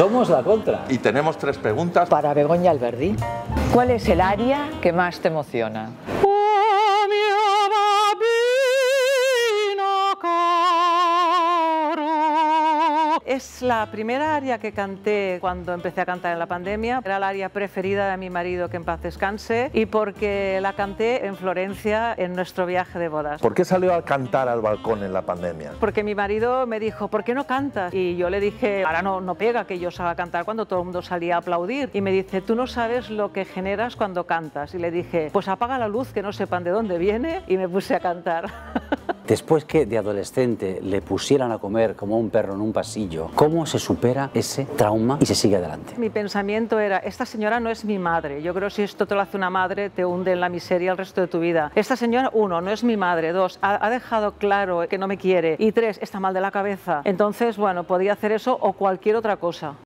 Somos la contra. Y tenemos tres preguntas. Para Begoña Alberdi. ¿Cuál es el área que más te emociona? Es la primera aria que canté cuando empecé a cantar en la pandemia. Era la aria preferida de mi marido, que en paz descanse, y porque la canté en Florencia en nuestro viaje de bodas. ¿Por qué salió a cantar al balcón en la pandemia? Porque mi marido me dijo, ¿por qué no cantas? Y yo le dije, ahora no, no pega que yo salga a cantar cuando todo el mundo salía a aplaudir. Y me dice, tú no sabes lo que generas cuando cantas. Y le dije, pues apaga la luz, que no sepan de dónde viene, y me puse a cantar. Después que de adolescente le pusieran a comer como un perro en un pasillo, ¿cómo se supera ese trauma y se sigue adelante? Mi pensamiento era, esta señora no es mi madre. Yo creo que si esto te lo hace una madre, te hunde en la miseria el resto de tu vida. Esta señora, uno, no es mi madre. Dos, ha, dejado claro que no me quiere. Y tres, está mal de la cabeza. Entonces, bueno, podía hacer eso o cualquier otra cosa.